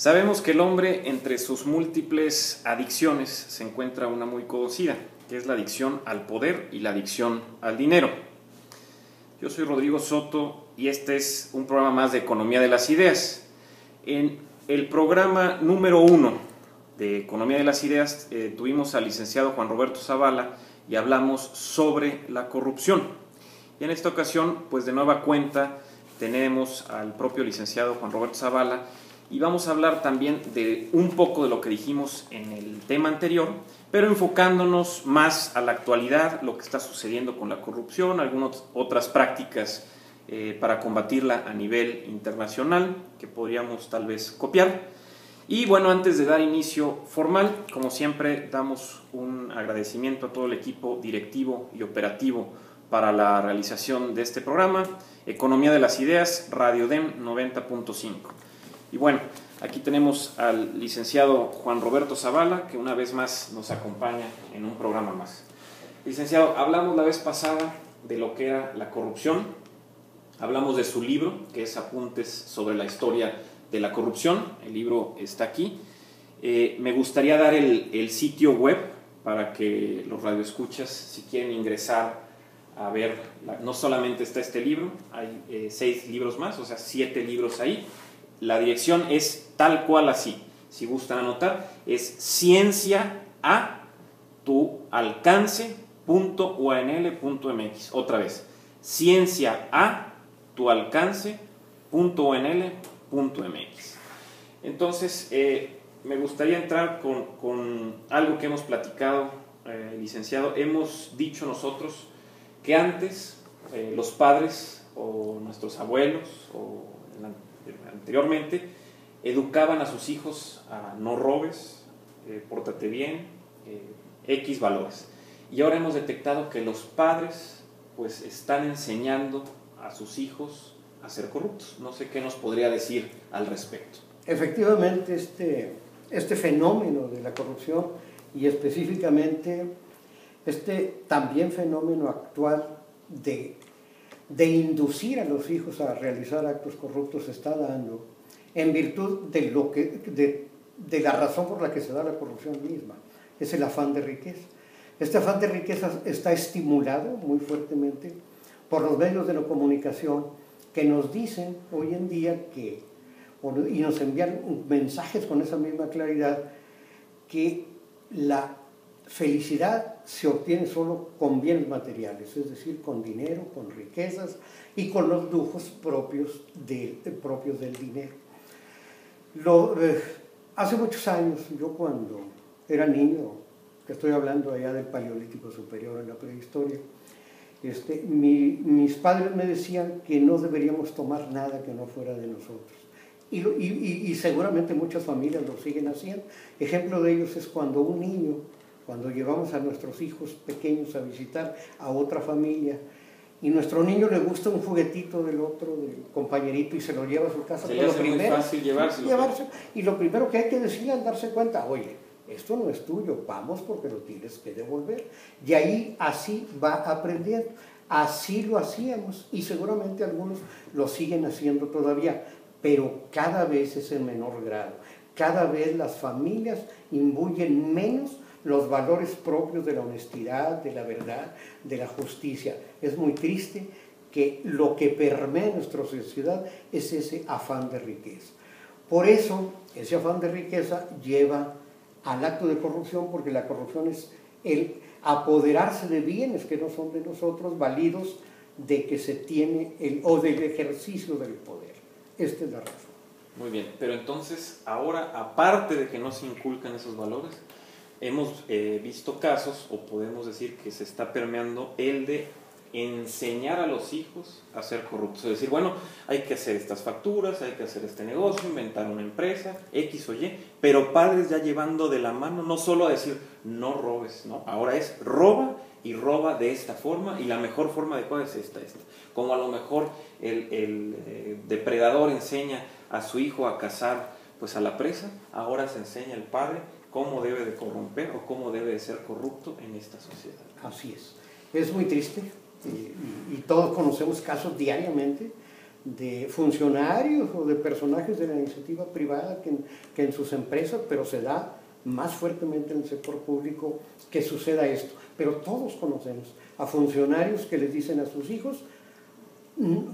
Sabemos que el hombre, entre sus múltiples adicciones, se encuentra una muy conocida, que es la adicción al poder y la adicción al dinero. Yo soy Rodrigo Soto y este es un programa más de Economía de las Ideas. En el programa número uno de Economía de las Ideas eh, tuvimos al licenciado Juan Roberto Zavala y hablamos sobre la corrupción. Y en esta ocasión, pues de nueva cuenta, tenemos al propio licenciado Juan Roberto Zavala y vamos a hablar también de un poco de lo que dijimos en el tema anterior, pero enfocándonos más a la actualidad, lo que está sucediendo con la corrupción, algunas otras prácticas eh, para combatirla a nivel internacional que podríamos tal vez copiar. Y bueno, antes de dar inicio formal, como siempre, damos un agradecimiento a todo el equipo directivo y operativo para la realización de este programa, Economía de las Ideas, Radio DEM 90.5. Y bueno, aquí tenemos al licenciado Juan Roberto Zavala, que una vez más nos acompaña en un programa más. Licenciado, hablamos la vez pasada de lo que era la corrupción, hablamos de su libro, que es Apuntes sobre la historia de la corrupción, el libro está aquí. Eh, me gustaría dar el, sitio web para que los radioescuchas, si quieren ingresar a ver, no solamente está este libro, hay eh, seis libros más, o sea, siete libros ahí. La dirección es tal cual así. Si gustan anotar, es ciencia a tu alcance.unl.mx. Otra vez, ciencia a tu alcance.unl.mx. Entonces, eh, me gustaría entrar con, algo que hemos platicado, eh, licenciado. Hemos dicho nosotros que antes eh, los padres o nuestros abuelos o anteriormente, educaban a sus hijos a no robes, eh, pórtate bien, eh, X valores. Y ahora hemos detectado que los padres pues están enseñando a sus hijos a ser corruptos. No sé qué nos podría decir al respecto. Efectivamente, este, este fenómeno de la corrupción y específicamente este también fenómeno actual de de inducir a los hijos a realizar actos corruptos está dando en virtud de, lo que, de, la razón por la que se da la corrupción misma, es el afán de riqueza. Este afán de riqueza está estimulado muy fuertemente por los medios de comunicación que nos dicen hoy en día que, y nos envían mensajes con esa misma claridad, que la felicidad se obtiene solo con bienes materiales, es decir, con dinero, con riquezas y con los lujos propios, de, propios del dinero. Eh, hace muchos años, yo cuando era niño, que estoy hablando allá del Paleolítico Superior en la prehistoria, este, mis padres me decían que no deberíamos tomar nada que no fuera de nosotros. Y seguramente muchas familias lo siguen haciendo. Ejemplo de ellos es cuando un niño cuando llevamos a nuestros hijos pequeños a visitar a otra familia y nuestro niño le gusta un juguetito del otro, del compañerito, y se lo lleva a su casa. Se le hace muy fácil llevárselo. Y lo primero que hay que decirle es darse cuenta, oye, esto no es tuyo, vamos porque lo tienes que devolver. Y ahí así va aprendiendo. Así lo hacíamos y seguramente algunos lo siguen haciendo todavía, pero cada vez es en menor grado. Cada vez las familias imbuyen menos los valores propios de la honestidad, de la verdad, de la justicia. Es muy triste que lo que permea nuestra sociedad es ese afán de riqueza. Por eso, ese afán de riqueza lleva al acto de corrupción, porque la corrupción es el apoderarse de bienes que no son de nosotros, válidos de que se tiene el, o del ejercicio del poder. Esta es la razón. Muy bien, pero entonces ahora, aparte de que no se inculcan esos valores, hemos eh, visto casos, o podemos decir que se está permeando el de enseñar a los hijos a ser corruptos. Es decir, bueno, hay que hacer estas facturas, hay que hacer este negocio, inventar una empresa, X o Y, pero padres ya llevando de la mano, no solo a decir, no robes, no, ahora es roba y roba de esta forma y la mejor forma de cuál es esta, esta. Como a lo mejor el, el eh, depredador enseña a su hijo a cazar pues a la presa, ahora se enseña el padre cómo debe de corromper o cómo debe de ser corrupto en esta sociedad. Así es. Es muy triste y, todos conocemos casos diariamente de funcionarios o de personajes de la iniciativa privada que que en sus empresas, pero se da más fuertemente en el sector público que suceda esto. Pero todos conocemos a funcionarios que les dicen a sus hijos,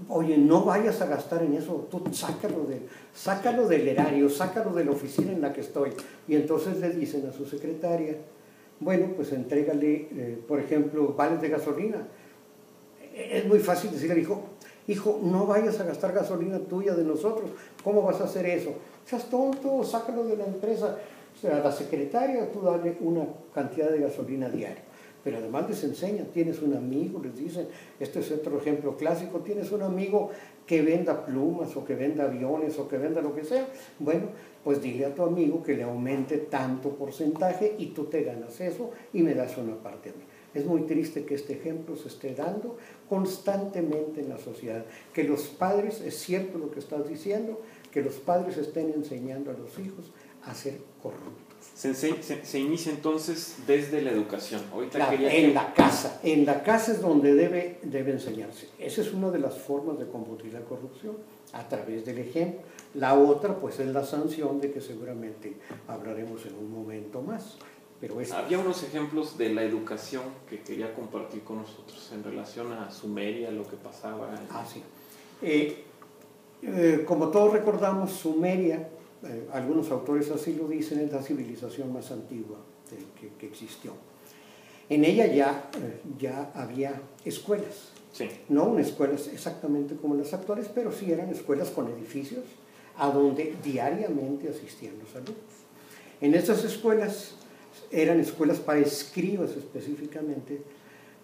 oye, no vayas a gastar en eso, tú sácalo, de, sácalo del erario, sácalo de la oficina en la que estoy. Y entonces le dicen a su secretaria, bueno, pues entrégale, eh, por ejemplo, vales de gasolina. Es muy fácil decirle hijo, hijo, no vayas a gastar gasolina tuya de nosotros, ¿cómo vas a hacer eso? Seas tonto, sácalo de la empresa. O sea, a la secretaria tú dale una cantidad de gasolina diaria. Pero además les enseña, tienes un amigo, les dicen, este es otro ejemplo clásico, tienes un amigo que venda plumas o que venda aviones o que venda lo que sea. Bueno, pues dile a tu amigo que le aumente tanto porcentaje y tú te ganas eso y me das una parte a mí. Es muy triste que este ejemplo se esté dando constantemente en la sociedad, que los padres, es cierto lo que estás diciendo, que los padres estén enseñando a los hijos a ser corruptos. Se, inicia entonces desde la educación. en la casa, en la casa es donde debe, debe enseñarse. Esa es una de las formas de combatir la corrupción, a través del ejemplo. La otra, pues, es la sanción de que seguramente hablaremos en un momento más. Pero Había unos ejemplos de la educación que quería compartir con nosotros en relación a Sumeria, lo que pasaba. Ah, sí. Eh, eh, como todos recordamos, Sumeria, eh, algunos autores así lo dicen, es la civilización más antigua que, que, existió. En ella ya, ya había escuelas. Sí. No unas escuelas exactamente como las actuales, pero sí eran escuelas con edificios a donde diariamente asistían los alumnos. En estas escuelas eran escuelas para escribas específicamente,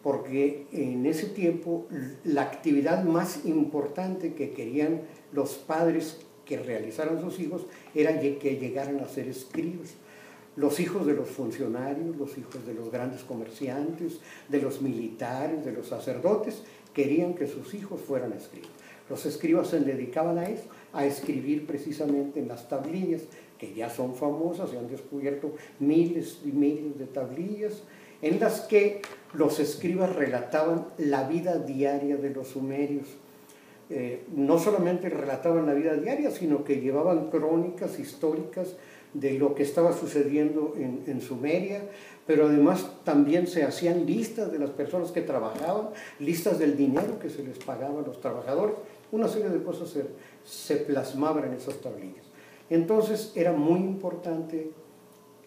porque en ese tiempo la actividad más importante que querían los padres que realizaran sus hijos era que llegaran a ser escribas. Los hijos de los funcionarios, los hijos de los grandes comerciantes, de los militares, de los sacerdotes, querían que sus hijos fueran escribas. Los escribas se dedicaban a eso, a escribir precisamente en las tablillas, que ya son famosas, se han descubierto miles y miles de tablillas, en las que los escribas relataban la vida diaria de los sumerios. Eh, no solamente relataban la vida diaria, sino que llevaban crónicas históricas de lo que estaba sucediendo en, Sumeria, pero además también se hacían listas de las personas que trabajaban, listas del dinero que se les pagaba a los trabajadores, una serie de cosas se, se plasmaban en esas tablillas. Entonces era muy importante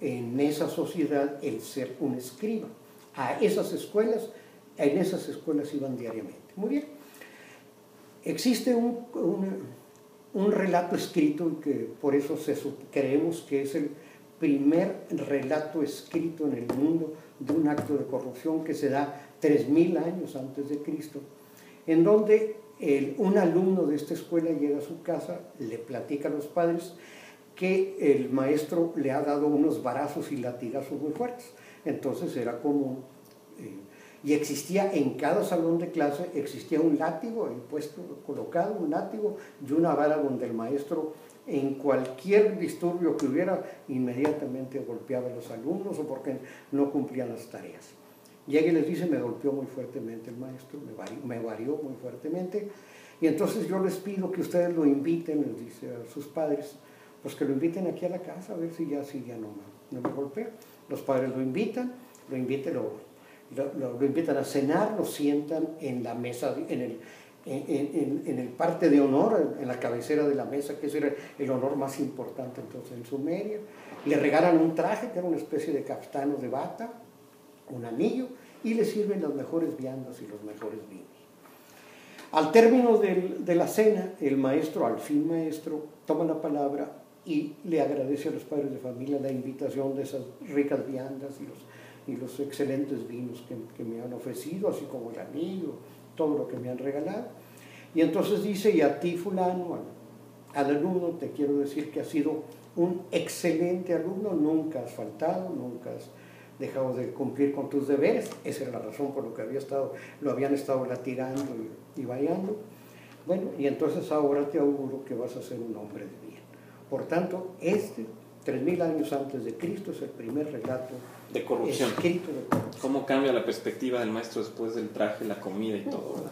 en esa sociedad el ser un escriba. A esas escuelas, en esas escuelas iban diariamente. Muy bien. Existe un, un, relato escrito que por eso creemos que es el primer relato escrito en el mundo de un acto de corrupción que se da 3.000 años antes de Cristo, en donde un alumno de esta escuela llega a su casa, le platica a los padres que el maestro le ha dado unos barazos y latigazos muy fuertes. Entonces era común. Eh, y existía en cada salón de clase, existía un látigo, puesto, colocado un látigo y una vara donde el maestro en cualquier disturbio que hubiera, inmediatamente golpeaba a los alumnos o porque no cumplían las tareas. Llega y les dice, me golpeó muy fuertemente el maestro, me varió, muy fuertemente, y entonces yo les pido que ustedes lo inviten, les dice a sus padres, pues que lo inviten aquí a la casa a ver si ya, ya no, no me golpea. Los padres lo invitan, lo, inviten, lo, lo, invitan a cenar, lo sientan en la mesa, en el, en, el parte de honor, en la cabecera de la mesa, que ese era el honor más importante entonces en Sumeria. Le regalan un traje, que era una especie de caftano de bata, un anillo, y le sirven las mejores viandas y los mejores vinos. Al término de la cena, el maestro, al fin maestro, toma la palabra y le agradece a los padres de familia la invitación de esas ricas viandas y los, y los excelentes vinos que, que, me han ofrecido, así como el anillo, todo lo que me han regalado. Y entonces dice, y a ti fulano, al alumno, te quiero decir que has sido un excelente alumno, nunca has faltado, nunca has dejado de cumplir con tus deberes, esa era la razón por la que había estado, lo habían estado latigando y, y. Bueno, y entonces ahora te auguro que vas a ser un hombre de por tanto, este, 3.000 años antes de Cristo, es el primer relato de corrupción. escrito de corrupción. ¿Cómo cambia la perspectiva del maestro después del traje, la comida y todo?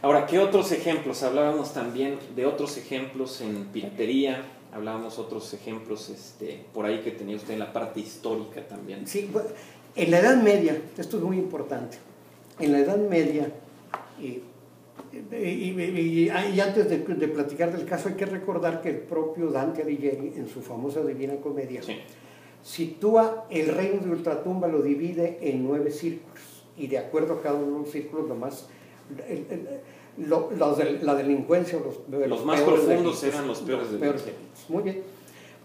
Ahora, ¿qué otros ejemplos? Hablábamos también de otros ejemplos en piratería, hablábamos otros ejemplos este, por ahí que tenía usted en la parte histórica también. Sí, en la Edad Media, esto es muy importante, en la Edad Media, y, antes de, platicar del caso hay que recordar que el propio Dante Alighieri en su famosa Divina Comedia sitúa el reino de Ultratumba, lo divide en nueve círculos y de acuerdo a cada uno de los círculos lo más... los de la delincuencia, los, los más profundos eran los peores, los peores delitos. Muy bien.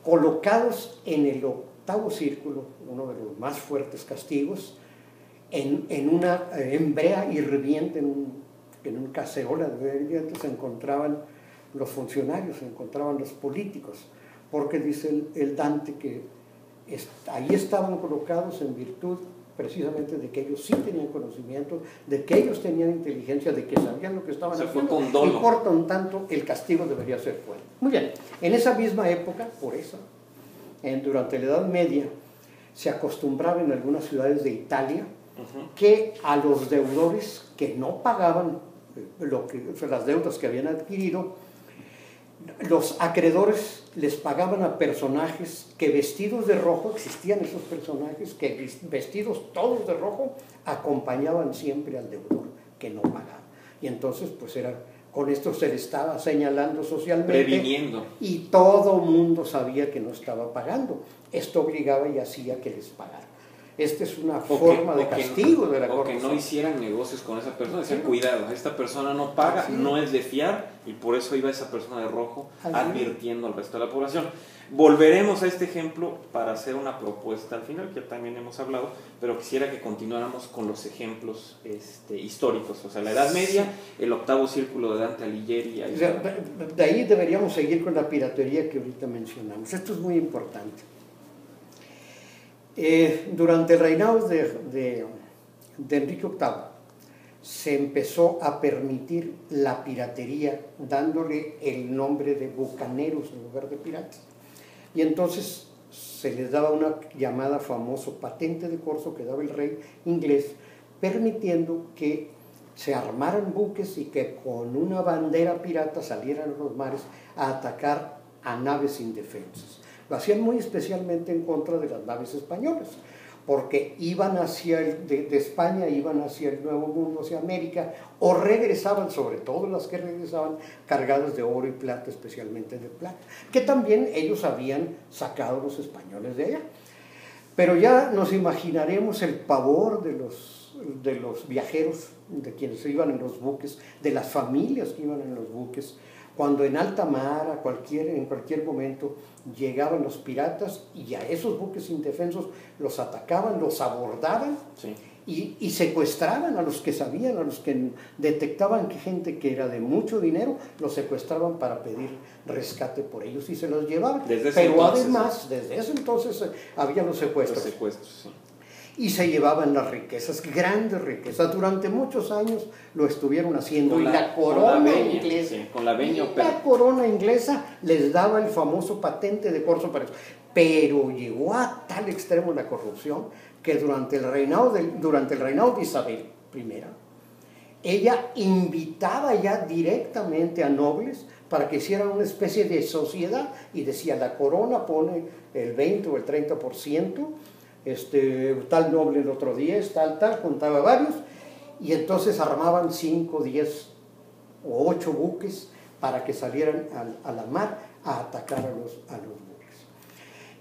Colocados en el octavo círculo, uno de los más fuertes castigos, en, en una embrea hirviente, en un, en un cacerola de hirviente, se encontraban los funcionarios, se encontraban los políticos, porque dice el, el Dante que ahí estaban colocados en virtud precisamente de que ellos sí tenían conocimiento, de que ellos tenían inteligencia, de que sabían lo que estaban haciendo, y por un tanto el castigo debería ser fuerte. Muy bien, en esa misma época, por eso, en, durante la Edad Media, se acostumbraba en algunas ciudades de Italia que a los deudores que no pagaban lo que, las deudas que habían adquirido, los acreedores les pagaban a personajes que vestidos de rojo, existían esos personajes que vestidos todos de rojo acompañaban siempre al deudor que no pagaba. Y entonces pues era, con esto se le estaba señalando socialmente. Previniendo. Y todo mundo sabía que no estaba pagando. Esto obligaba y hacía que les pagaran. Esta es una forma de castigo de la corrupción. O que no hicieran negocios con esa persona, decían, cuidado, esta persona no paga, no es de fiar, y por eso iba esa persona de rojo advirtiendo al resto de la población. Volveremos a este ejemplo para hacer una propuesta al final, que también hemos hablado, pero quisiera que continuáramos con los ejemplos este, históricos, o sea, la Edad Media, el octavo círculo de Dante Alighieri. de ahí deberíamos seguir con la piratería que ahorita mencionamos. Esto es muy importante. Eh, durante el reinado de, Enrique VIII se empezó a permitir la piratería dándole el nombre de bucaneros en lugar de piratas. Y entonces se les daba una llamada famoso patente de corso que daba el rey inglés, permitiendo que se armaran buques y que con una bandera pirata salieran a los mares a atacar a naves indefensas. Hacían muy especialmente en contra de las naves españolas, porque iban hacia el, de, España, iban hacia el Nuevo Mundo, hacia América, o regresaban, sobre todo las que regresaban, cargadas de oro y plata, especialmente de plata, que también ellos habían sacado los españoles de allá. Pero ya nos imaginaremos el pavor de los, de los viajeros, de quienes iban en los buques, de las familias que iban en los buques, cuando en alta mar, a cualquier, en cualquier momento, llegaban los piratas y a esos buques indefensos los atacaban, los abordaban y, y, secuestraban a los que sabían, a los que detectaban que gente que era de mucho dinero, los secuestraban para pedir rescate por ellos y se los llevaban. Pero además, desde ese entonces eh, había los secuestros. Los secuestros sí y se llevaban las riquezas, grandes riquezas. Durante muchos años lo estuvieron haciendo y la, corona inglesa, con la, la corona inglesa les daba el famoso patente de corso para eso. Pero llegó a tal extremo la corrupción que durante el reinado de, durante el reinado de Isabel I, ella invitaba ya directamente a nobles para que hicieran una especie de sociedad y decía, la corona pone el 20 o el 30%, este, tal noble el otro día, tal, tal, contaba varios, y entonces armaban 5, 10 o 8 buques para que salieran a, la mar a atacar a los, a los buques.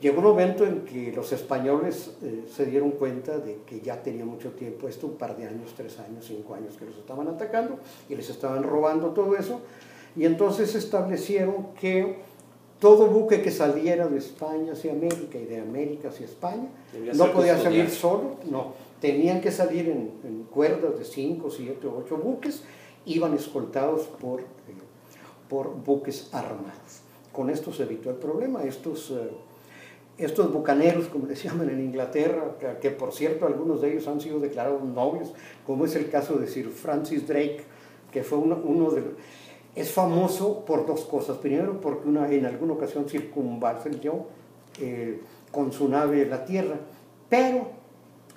Llegó un momento en que los españoles eh, se dieron cuenta de que ya tenía mucho tiempo, esto un par de años, tres años, cinco años que los estaban atacando y les estaban robando todo eso, y entonces establecieron que todo buque que saliera de España hacia América y de América hacia España no podía salir solo, no, tenían que salir en, cuerdas de 5, 7 o 8 buques, iban escoltados por, eh, por buques armados. Con esto se evitó el problema. Estos, eh, estos bucaneros, como les llaman en Inglaterra, que, que, por cierto algunos de ellos han sido declarados novios, como es el caso de Sir Francis Drake, que fue uno, uno de es famoso por dos cosas. Primero, porque una, en alguna ocasión circunvalló eh, con su nave la Tierra, pero,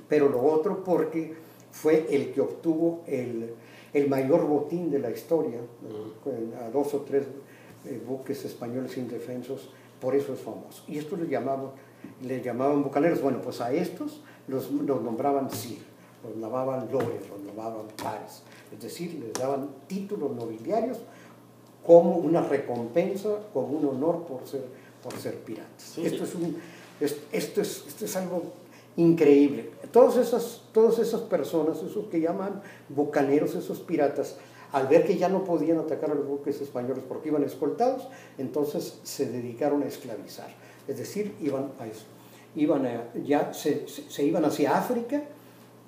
pero lo otro porque fue el que obtuvo el, el mayor botín de la historia, a dos o tres eh, buques españoles indefensos, por eso es famoso. Y estos le llamaban, le llamaban bucaneros. Bueno, pues a estos los, los nombraban Sir, los llamaban Lores, los llamaban Pares. Es decir, les daban títulos nobiliarios como una recompensa, como un honor por ser, por ser piratas. esto, Es un, esto, es, esto es algo increíble. Todas esas, todas esas personas, esos que llaman bucaneros, esos piratas, al ver que ya no podían atacar a los buques españoles porque iban escoltados, entonces se dedicaron a esclavizar. Es decir, iban a eso. Iban ya se, iban hacia África,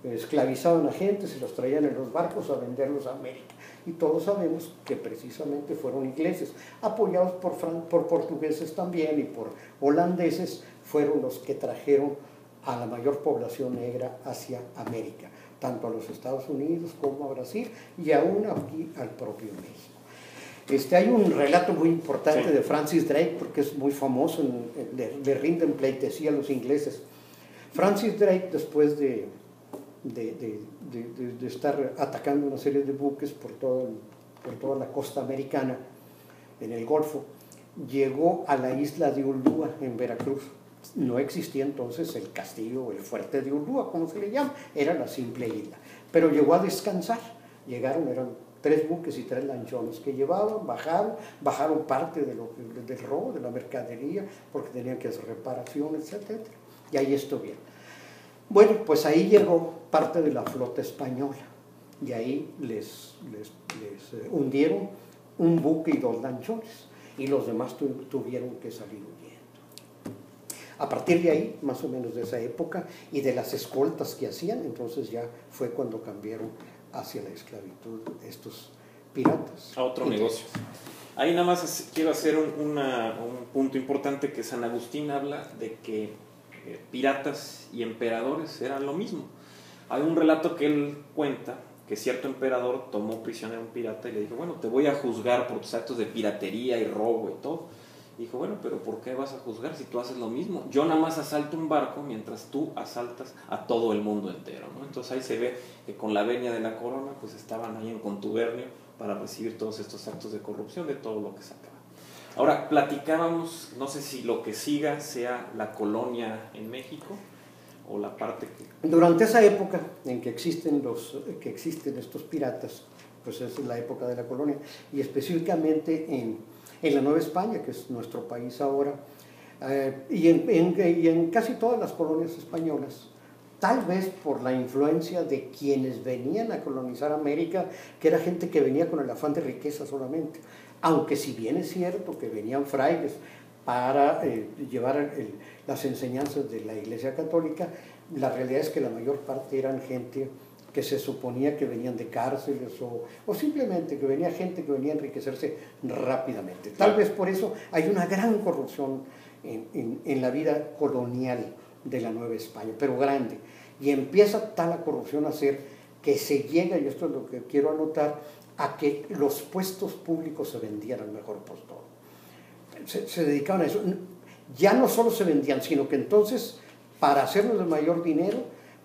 esclavizaban a gente, se los traían en los barcos a venderlos a América. Y todos sabemos que precisamente fueron ingleses, apoyados por, por portugueses también y por holandeses, fueron los que trajeron a la mayor población negra hacia América tanto a los Estados Unidos como a Brasil y aún aquí al propio México. Este, hay un relato muy importante de Francis Drake, porque es muy famoso, le, rinden pleitesía a los ingleses. Francis Drake, después de, de, de, estar atacando una serie de buques por, todo por toda la costa americana, en el Golfo, llegó a la isla de Ulúa, en Veracruz no existía entonces el castillo o el fuerte de Ulúa, como se le llama, era la simple isla. Pero llegó a descansar, llegaron, eran tres buques y tres lanchones que llevaban, bajaron, bajaron parte de lo, del robo, de la mercadería, porque tenían que hacer reparaciones, etc. Y ahí estuvieron. Bueno, pues ahí llegó parte de la flota española y ahí les, les, eh, hundieron un buque y dos lanchones y los demás tuvieron que salir a partir de ahí, más o menos de esa época, y de las escoltas que hacían, entonces ya fue cuando cambiaron hacia la esclavitud estos piratas. A otro negocio. Ahí nada más quiero hacer un, punto importante que San Agustín habla de que eh, piratas y emperadores eran lo mismo. Hay un relato que él cuenta que cierto emperador tomó prisionero a un pirata y le dijo, bueno, te voy a juzgar por tus actos de piratería y robo y todo dijo, bueno, pero ¿por qué vas a juzgar si tú haces lo mismo? Yo nada más asalto un barco mientras tú asaltas a todo el mundo entero, ¿no? Entonces ahí se ve que con la venia de la corona, pues estaban ahí en contubernio para recibir todos estos actos de corrupción de todo lo que sacaba. Ahora, platicábamos, no sé si lo que siga sea la colonia en México o la parte que... Durante esa época en que existen, los, que existen estos piratas, pues es la época de la colonia, y específicamente en en la Nueva España, que es nuestro país ahora, eh, y, en, casi todas las colonias españolas, tal vez por la influencia de quienes venían a colonizar América, que era gente que venía con el afán de riqueza solamente, aunque si bien es cierto que venían frailes para eh, llevar las enseñanzas de la Iglesia Católica, la realidad es que la mayor parte eran gente que se suponía que venían de cárceles o, simplemente que venía gente que venía a enriquecerse rápidamente. Tal vez por eso hay una gran corrupción en, en, la vida colonial de la Nueva España, pero grande. Y empieza tal la corrupción a ser que se llega, y esto es lo que quiero anotar, a que los puestos públicos se vendían al mejor postor. Se, se dedicaban a eso. Ya no solo se vendían, sino que entonces, para hacernos de mayor dinero,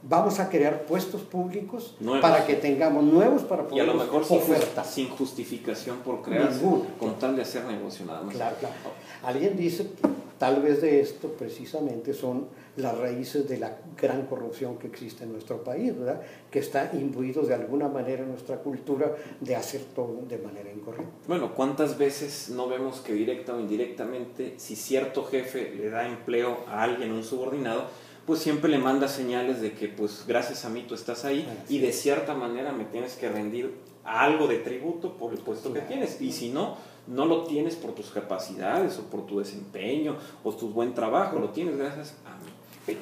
vamos a crear puestos públicos para que tengamos nuevos para poder y a lo mejor sin, sin justificación por crear con tal de hacer negocio nada más. Claro, claro. alguien dice que tal vez de esto precisamente son las raíces de la gran corrupción que existe en nuestro país verdad que está imbuido de alguna manera en nuestra cultura de hacer todo de manera incorrecta. Bueno cuántas veces no vemos que directa o indirectamente si cierto jefe le da empleo a alguien un subordinado pues siempre le manda señales de que pues gracias a mí tú estás ahí y de cierta manera me tienes que rendir algo de tributo por el puesto que tienes. Y si no, no lo tienes por tus capacidades o por tu desempeño o tu buen trabajo, lo tienes gracias a mí.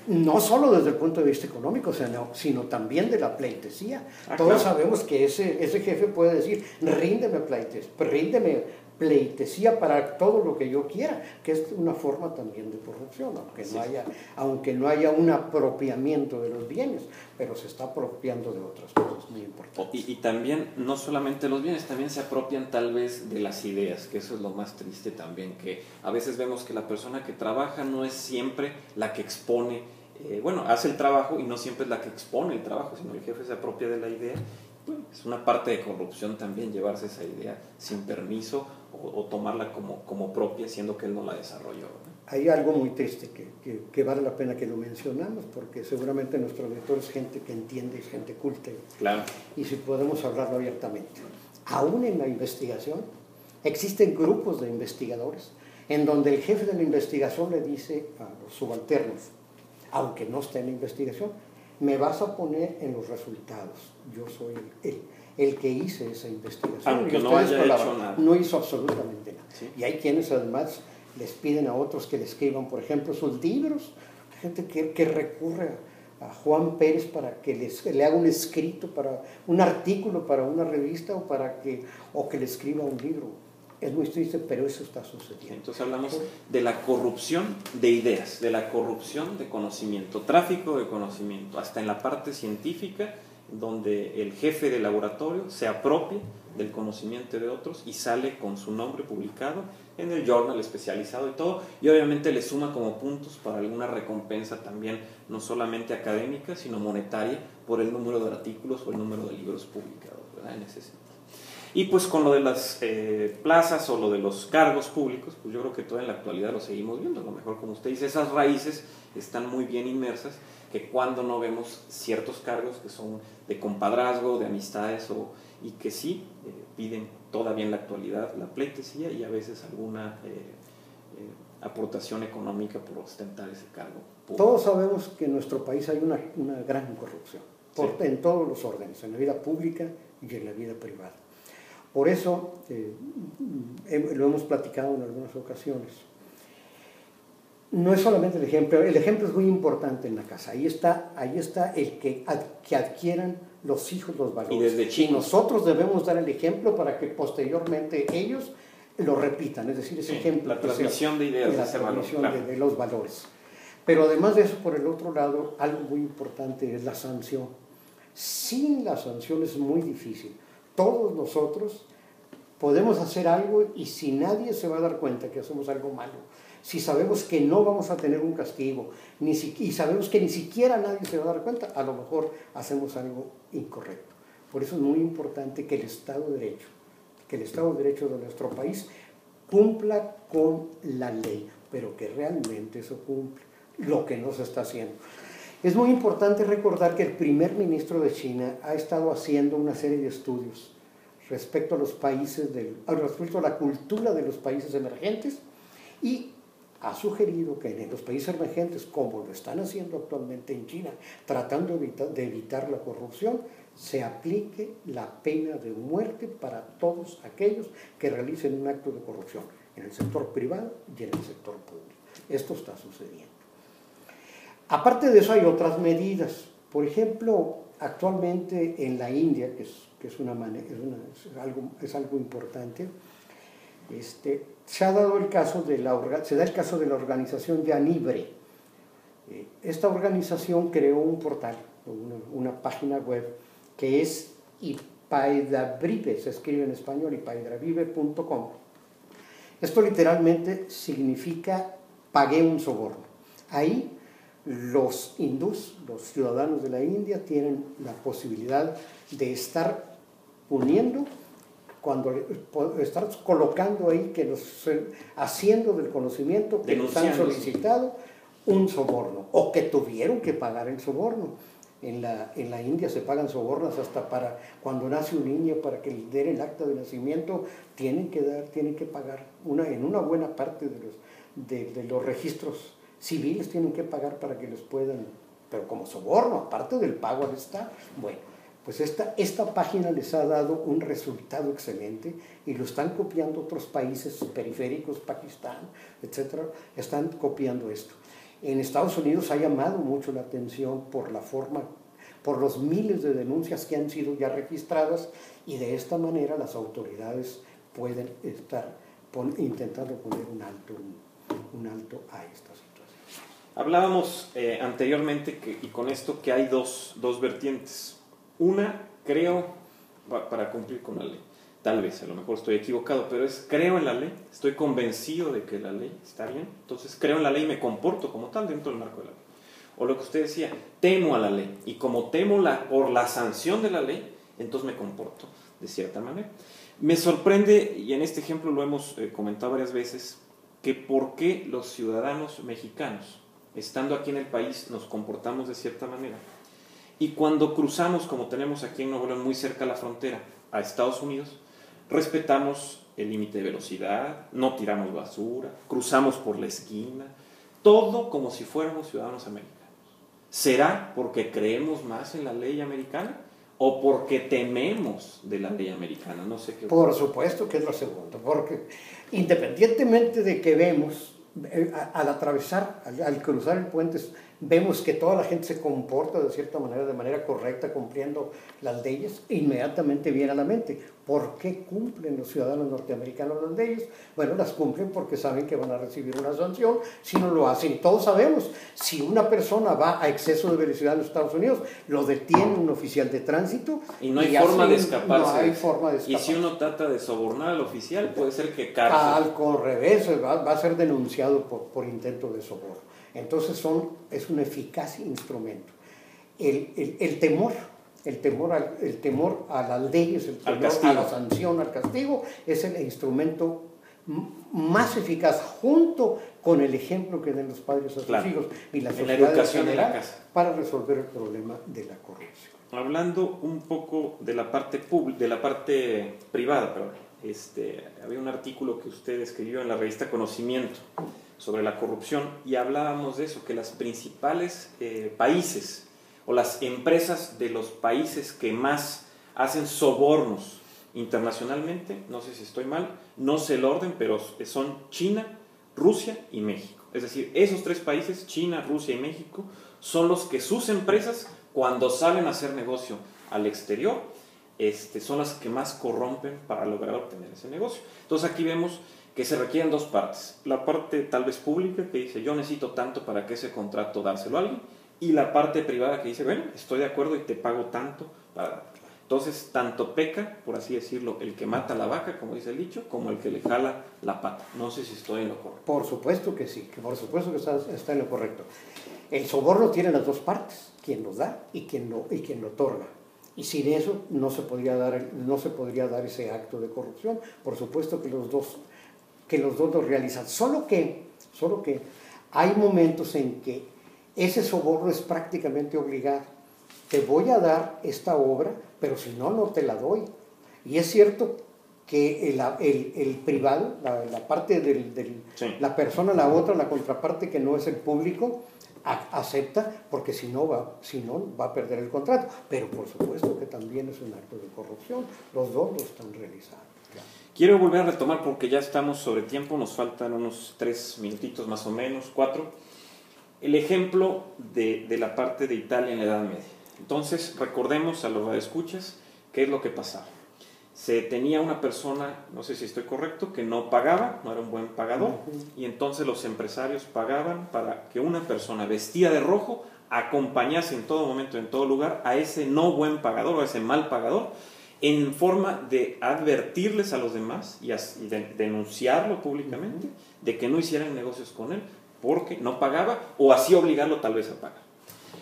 No solo desde el punto de vista económico, sino, sino también de la pleitesía. Ah, Todos sabemos que ese, ese jefe puede decir, ríndeme pleites, ríndeme pleitesía para todo lo que yo quiera, que es una forma también de corrupción, aunque no, haya, aunque no haya un apropiamiento de los bienes, pero se está apropiando de otras cosas muy importantes. Y, y, también, no solamente los bienes, también se apropian tal vez de las ideas, que eso es lo más triste también, que a veces vemos que la persona que trabaja no es siempre la que expone, eh, bueno, hace el trabajo y no siempre es la que expone el trabajo, sino el jefe se apropia de la idea Es una parte de corrupción también llevarse esa idea sin permiso o, tomarla como, como propia, siendo que él no la desarrolló. Hay algo muy triste que, que, vale la pena que lo mencionamos, porque seguramente nuestro lector es gente que entiende, es gente culta. Claro. Y si podemos hablarlo abiertamente. Aún en la investigación, existen grupos de investigadores en donde el jefe de la investigación le dice a los subalternos, aunque no esté en la investigación, me vas a poner en los resultados. Yo soy el, el, que hice esa investigación. Aunque no haya hecho nada. No hizo absolutamente nada. Y hay quienes además les piden a otros que le escriban, por ejemplo, sus libros. Hay gente que, que recurre a, Juan Pérez para que les, le haga un escrito, para un artículo para una revista o, para que, o que le escriba un libro. Es muy triste, pero eso está sucediendo. Entonces hablamos de la corrupción de ideas, de la corrupción de conocimiento, tráfico de conocimiento, hasta en la parte científica, donde el jefe del laboratorio se apropia del conocimiento de otros y sale con su nombre publicado en el journal especializado y todo, y obviamente le suma como puntos para alguna recompensa también, no solamente académica, sino monetaria, por el número de artículos o el número de libros publicados, ¿verdad? En ese sentido. Y pues con lo de las eh, plazas o lo de los cargos públicos, pues yo creo que toda en la actualidad lo seguimos viendo. A lo mejor, como usted dice, esas raíces están muy bien inmersas, que cuando no vemos ciertos cargos que son de compadrazgo, de amistades, o, y que sí eh, piden todavía en la actualidad la pleitesía y a veces alguna eh, aportación económica por ostentar ese cargo. Público. Todos sabemos que en nuestro país hay una, una gran corrupción, en todos los órdenes, en la vida pública y en la vida privada. Por eso, eh, lo hemos platicado en algunas ocasiones, no es solamente el ejemplo, el ejemplo es muy importante en la casa. Ahí está, ahí está el que, que adquieran los hijos los valores. Y desde nosotros debemos dar el ejemplo para que posteriormente ellos lo repitan, es decir, ese ejemplo. La transmisión de ideas, la transmisión de, los valores. Pero además de eso, por el otro lado, algo muy importante es la sanción. Sin la sanción es muy difícil todos nosotros podemos hacer algo y si nadie se va a dar cuenta que hacemos algo malo, si sabemos que no vamos a tener un castigo ni si, y sabemos que ni siquiera nadie se va a dar cuenta, a lo mejor hacemos algo incorrecto. Por eso es muy importante que el Estado de Derecho, que el Estado de Derecho de nuestro país cumpla con la ley, pero que realmente eso cumple lo que no se está haciendo. Es muy importante recordar que el primer ministro de China ha estado haciendo una serie de estudios respecto a los países del, respecto a la cultura de los países emergentes y ha sugerido que en los países emergentes, como lo están haciendo actualmente en China, tratando de evitar la corrupción, se aplique la pena de muerte para todos aquellos que realicen un acto de corrupción en el sector privado y en el sector público. Esto está sucediendo. Aparte de eso hay otras medidas. Por ejemplo, actualmente en la India, que es, algo, importante, este, se, ha dado el caso de la, se da el caso de la organización Yanibre. Eh, esta organización creó un portal, una, una página web, que es Ipaidabrive, se escribe en español, ipaidabrive.com. Esto literalmente significa pagué un soborno. Ahí los hindús, los ciudadanos de la India, tienen la posibilidad de estar poniendo, cuando estar colocando ahí, que los, haciendo del conocimiento que nos han solicitado un soborno, o que tuvieron que pagar el soborno. En la, en la India se pagan sobornos hasta para cuando nace un niño, para que le den el acta de nacimiento, tienen que dar, tienen que pagar una, en una buena parte de los, de los registros civiles tienen que pagar para que les puedan, pero como soborno, aparte del pago al Estado. Bueno, pues esta, esta página les ha dado un resultado excelente y lo están copiando otros países periféricos, Pakistán, etcétera, están copiando esto. En Estados Unidos ha llamado mucho la atención por la forma, por los miles de denuncias que han sido ya registradas y de esta manera las autoridades pueden estar intentando poner un alto, un alto a estas Hablábamos eh, anteriormente que, y con esto que hay dos, dos vertientes. Una, creo, para cumplir con la ley. Tal vez, a lo mejor estoy equivocado, pero es creo en la ley, estoy convencido de que la ley está bien, entonces creo en la ley y me comporto como tal dentro del marco de la ley. O lo que usted decía, temo a la ley, y como temo la, por la sanción de la ley, entonces me comporto de cierta manera. Me sorprende, y en este ejemplo lo hemos eh, comentado varias veces, que por qué los ciudadanos mexicanos, estando aquí en el país, nos comportamos de cierta manera. Y cuando cruzamos, como tenemos aquí en Nuevo León, muy cerca la frontera, a Estados Unidos, respetamos el límite de velocidad, no tiramos basura, cruzamos por la esquina, todo como si fuéramos ciudadanos americanos. ¿Será porque creemos más en la ley americana? o porque tememos de la ley americana? No sé qué. Por supuesto que es lo segundo, porque independientemente de que vemos, al atravesar, al, cruzar el puente, vemos que toda la gente se comporta de cierta manera, de manera correcta, cumpliendo las leyes, inmediatamente viene a la mente, ¿por qué cumplen los ciudadanos norteamericanos las leyes? Bueno, las cumplen porque saben que van a recibir una sanción si no lo hacen. Todos sabemos, si una persona va a exceso de velocidad en los Estados Unidos, lo detiene un oficial de tránsito. Y no hay forma de escaparse. No hay forma de escaparse. Y si uno trata de sobornar al oficial, puede ser que cárcel. Al revés, va, a ser denunciado por, por intento de soborno. Entonces son, es un eficaz instrumento. El, el, el temor el temor, al, el temor a las leyes, el temor a la sanción, al castigo, es el instrumento más eficaz junto con el ejemplo que den los padres a sus hijos y la, la educación de la casa para resolver el problema de la corrupción. Hablando un poco de la parte de la parte privada, perdón, este, había un artículo que usted escribió en la revista Conocimiento sobre la corrupción y hablábamos de eso, que los principales eh, países o las empresas de los países que más hacen sobornos internacionalmente, no sé si estoy mal, no sé el orden, pero son China, Rusia y México. Es decir, esos tres países, China, Rusia y México, son los que sus empresas, cuando salen a hacer negocio al exterior, este, son las que más corrompen para lograr obtener ese negocio. Entonces aquí vemos que se requieren dos partes. La parte tal vez pública que dice yo necesito tanto para que ese contrato dárselo a alguien y la parte privada que dice, bueno, estoy de acuerdo y te pago tanto para... Entonces, tanto peca, por así decirlo, el que mata la vaca, como dice el dicho, como el que le jala la pata. No sé si estoy en lo correcto. Por supuesto que sí, que por supuesto que está, está en lo correcto. El soborno tiene las dos partes, quien lo da y quien lo, y quien lo otorga. Y sin eso no se, podría dar, no se podría dar ese acto de corrupción. Por supuesto que los dos, que los dos lo realizan. Solo que, solo que hay momentos en que ese soborno es prácticamente obligado. Te voy a dar esta obra, pero si no, no te la doy. Y es cierto que el, el, privado, la, parte de la persona, la otra, la contraparte que no es el público, acepta porque si no, va, si no va a perder el contrato. Pero por supuesto que también es un acto de corrupción. Los dos lo están realizando. Quiero volver a retomar porque ya estamos sobre tiempo, nos faltan unos tres minutitos más o menos, cuatro el ejemplo de, la parte de Italia en la Edad Media. Entonces, recordemos a los escuchas qué es lo que pasaba. Se tenía una persona, no sé si estoy correcto, que no pagaba, no era un buen pagador, y entonces los empresarios pagaban para que una persona vestida de rojo acompañase en todo momento, en todo lugar, a ese no buen pagador o a ese mal pagador, en forma de advertirles a los demás y, de denunciarlo públicamente, de que no hicieran negocios con él, porque no pagaba o así obligarlo tal vez a pagar.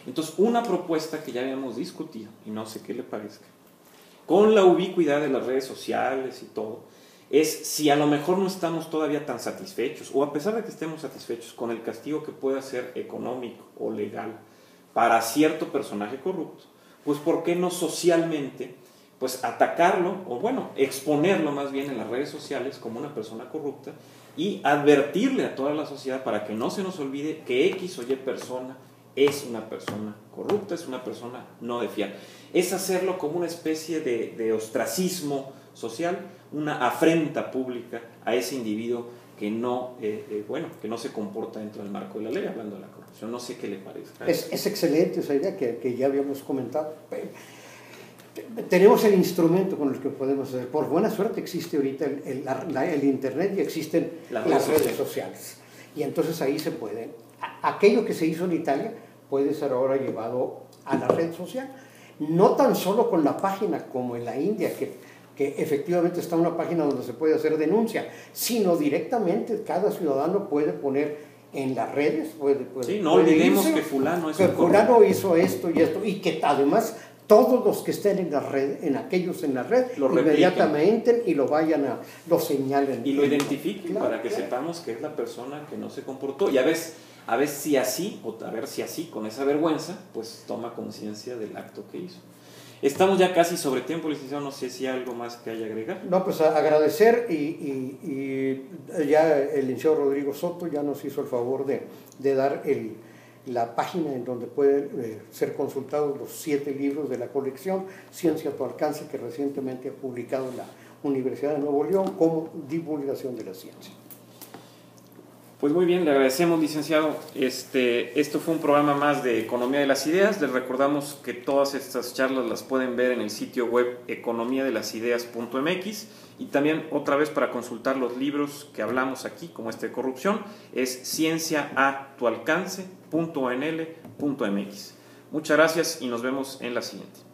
Entonces, una propuesta que ya habíamos discutido, y no sé qué le parezca, con la ubicuidad de las redes sociales y todo, es si a lo mejor no estamos todavía tan satisfechos, o a pesar de que estemos satisfechos con el castigo que pueda ser económico o legal para cierto personaje corrupto, pues ¿por qué no socialmente pues atacarlo, o bueno, exponerlo más bien en las redes sociales como una persona corrupta y advertirle a toda la sociedad para que no se nos olvide que X o Y persona es una persona corrupta, es una persona no de fiar. Es hacerlo como una especie de, ostracismo social, una afrenta pública a ese individuo que no, eh, eh, bueno, que no se comporta dentro del marco de la ley, hablando de la corrupción. No sé qué le parece. Es, es excelente esa idea que, que ya habíamos comentado tenemos el instrumento con el que podemos hacer. Por buena suerte existe ahorita el, el, Internet y existen las, redes sociales. Y entonces ahí se puede. Aquello que se hizo en Italia puede ser ahora llevado a la red social. No tan solo con la página como en la India, que, que efectivamente está una página donde se puede hacer denuncia, sino directamente cada ciudadano puede poner en las redes. Puede, sí, no olvidemos que fulano es que fulano hizo esto y esto, y que además todos los que estén en la red, en aquellos en la red, Lo inmediatamente y lo vayan a, lo señalen. Y lo identifiquen Claro, para que claro. sepamos que es la persona que no se comportó. Y a ver, a ver si así, o a ver si así, con esa vergüenza, pues toma conciencia del acto que hizo. Estamos ya casi sobre tiempo, licenciado. No sé si hay algo más que haya que agregar. No, pues agradecer y, y- y ya el licenciado Rodrigo Soto ya nos hizo el favor de, de dar el, la página en donde pueden eh, ser consultados los siete libros de la colección Ciencia a tu alcance que recientemente ha publicado la Universidad de Nuevo León como divulgación de la ciencia. Pues muy bien, le agradecemos, licenciado. Este, esto fue un programa más de Economía de las Ideas. Les recordamos que todas estas charlas las pueden ver en el sitio web economiadelasideas.mx y también otra vez para consultar los libros que hablamos aquí, como este de corrupción, es Muchas gracias y nos vemos en la siguiente.